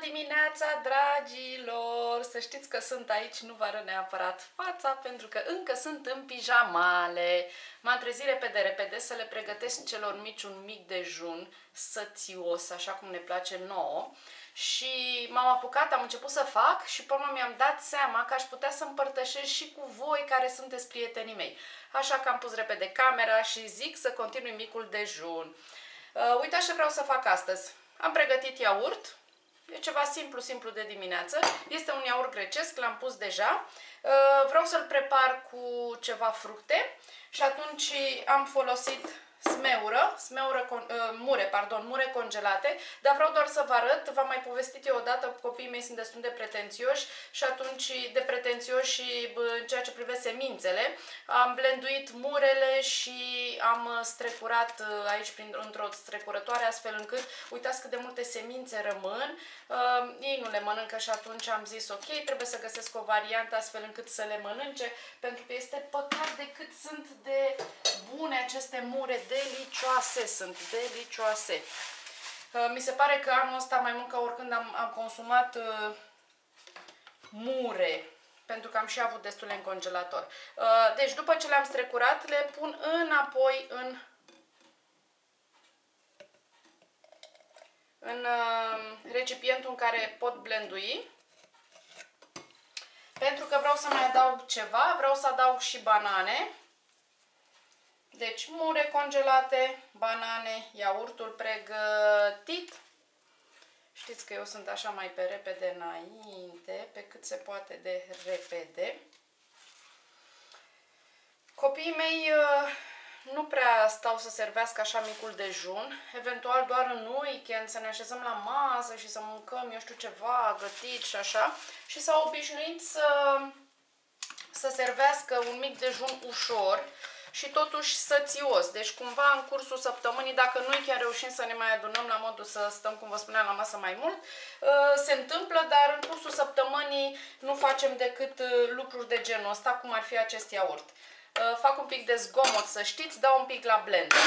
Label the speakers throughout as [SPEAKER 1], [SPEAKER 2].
[SPEAKER 1] dimineața, dragilor! Să știți că sunt aici, nu vă arăt neapărat fața, pentru că încă sunt în pijamale. M-am trezit repede, repede să le pregătesc celor mici un mic dejun sățios, așa cum ne place nouă. Și m-am apucat, am început să fac și pe urmă mi-am dat seama că aș putea să împărtășesc și cu voi care sunteți prietenii mei. Așa că am pus repede camera și zic să continui micul dejun. Uh, uitați ce vreau să fac astăzi. Am pregătit iaurt, e ceva simplu, simplu de dimineață. Este un iaurt grecesc, l-am pus deja. Uh, vreau să-l prepar cu ceva fructe și atunci am folosit smeură, smeură, uh, mure, pardon, mure congelate, dar vreau doar să vă arăt, v-am mai povestit eu odată, copiii mei sunt destul de pretențioși și atunci de pretențioși și în ceea ce privește semințele, am blenduit murele și am strecurat uh, aici într-o strecurătoare astfel încât, uitați cât de multe semințe rămân, uh, ei nu le mănâncă și atunci am zis ok, trebuie să găsesc o variantă astfel încât să le mănânce, pentru că este păcat de cât sunt de bune aceste mure delicioase, sunt delicioase. Uh, mi se pare că anul ăsta mai mult ca oricând am, am consumat uh, mure, pentru că am și avut destule în congelator. Uh, deci după ce le-am strecurat, le pun înapoi în în recipientul în care pot blendui. Pentru că vreau să mai adaug ceva, vreau să adaug și banane. Deci mure congelate, banane, iaurtul pregătit. Știți că eu sunt așa mai pe repede înainte, pe cât se poate de repede. Copiii mei uh, nu prea stau să servească așa micul dejun, eventual doar în weekend să ne așezăm la masă și să mâncăm, eu știu, ceva gătit și așa. Și s-au obișnuit să, să servească un mic dejun ușor, și totuși sățios. Deci cumva în cursul săptămânii, dacă noi chiar reușim să ne mai adunăm la modul să stăm, cum vă spuneam, la masă mai mult, uh, se întâmplă, dar în cursul săptămânii nu facem decât uh, lucruri de genul ăsta, cum ar fi acest iaurt. Uh, fac un pic de zgomot, să știți, dau un pic la blender.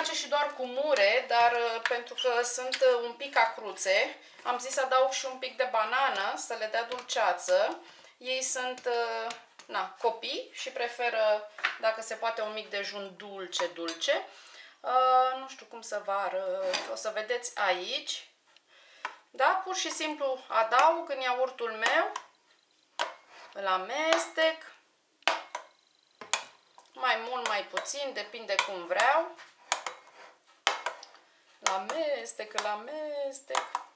[SPEAKER 1] Place și doar cu mure, dar uh, pentru că sunt uh, un pic acruțe, am zis să adaug și un pic de banană, să le dea dulceață. Ei sunt uh, na, copii și preferă, dacă se poate, un mic dejun dulce-dulce. Uh, nu știu cum să vă arăt, o să vedeți aici. Da, pur și simplu adaug în iaurtul meu, îl amestec, mai mult, mai puțin, depinde cum vreau. L-amestec, îl amestec.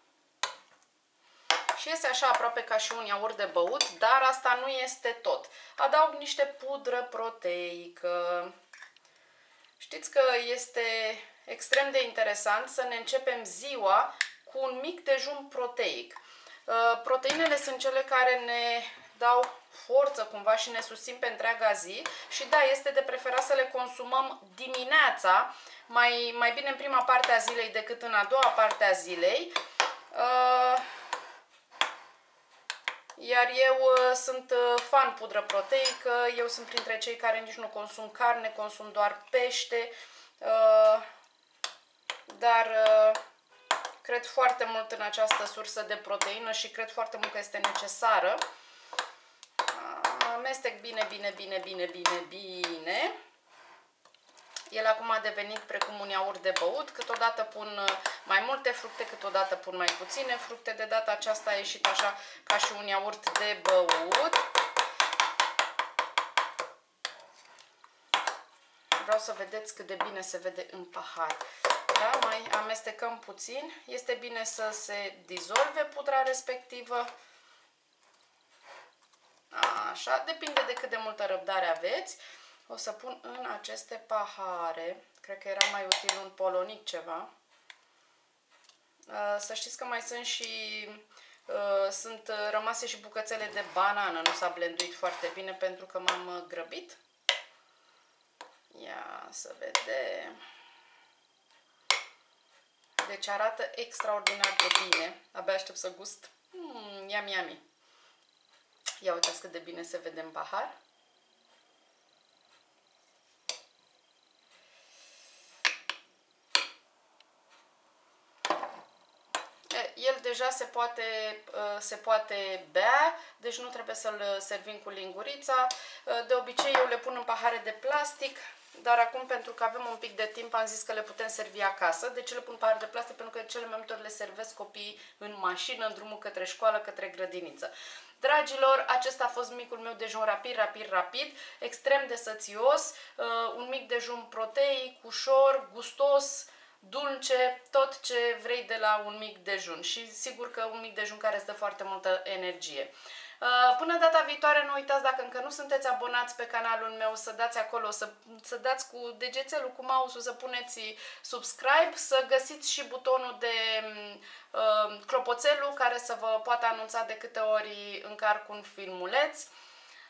[SPEAKER 1] Și este așa aproape ca și un iaurt de băut, dar asta nu este tot. Adaug niște pudră proteică. Știți că este extrem de interesant să ne începem ziua cu un mic dejun proteic. Uh, proteinele sunt cele care ne dau forță cumva și ne susțin pe întreaga zi și da, este de preferat să le consumăm dimineața, mai, mai bine în prima parte a zilei decât în a doua parte a zilei. Uh, iar eu uh, sunt uh, fan pudră proteică, eu sunt printre cei care nici nu consum carne, consum doar pește, dar cred foarte mult în această sursă de proteină și cred foarte mult că este necesară amestec bine, bine, bine, bine, bine, bine. El acum a devenit precum un iaurt de băut, câteodată pun uh, mai multe fructe, câteodată pun mai puține fructe. De data aceasta a ieșit așa ca și un iaurt de băut. Vreau să vedeți cât de bine se vede în pahar. Da? Mai amestecăm puțin. Este bine să se dizolve pudra respectivă. Așa, depinde de cât de multă răbdare aveți. O să pun în aceste pahare, cred că era mai util un polonic ceva. Uh, să știți că mai sunt și uh, sunt rămase și bucățele de banană, nu s-a blenduit foarte bine pentru că m-am grăbit. Ia să vedem. Deci arată extraordinar de bine. Abia aștept să gust. Mmm, yummy, yummy. Ia uitați cât de bine se vede în pahar. El deja se poate, se poate bea, deci nu trebuie să-l servim cu lingurița. De obicei eu le pun în pahare de plastic, dar acum pentru că avem un pic de timp am zis că le putem servi acasă. De ce le pun pahare de plastic? Pentru că cele mai multe ori le servesc copiii în mașină, în drumul către școală, către grădiniță. Dragilor, acesta a fost micul meu dejun rapid, rapid, rapid, extrem de sățios, un mic dejun proteic, ușor, gustos, dulce, tot ce vrei de la un mic dejun și sigur că un mic dejun care îți dă foarte multă energie. Uh, până data viitoare, nu uitați, dacă încă nu sunteți abonați pe canalul meu, să dați acolo, să, să dați cu degețelul, cu mouse-ul, să puneți subscribe, să găsiți și butonul de uh, clopoțelul care să vă poată anunța de câte ori încarc un filmuleț.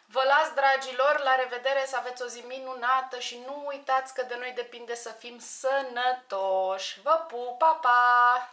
[SPEAKER 1] Vă las, dragilor, la revedere, să aveți o zi minunată și nu uitați că de noi depinde să fim sănătoși. Vă pup, pa, pa!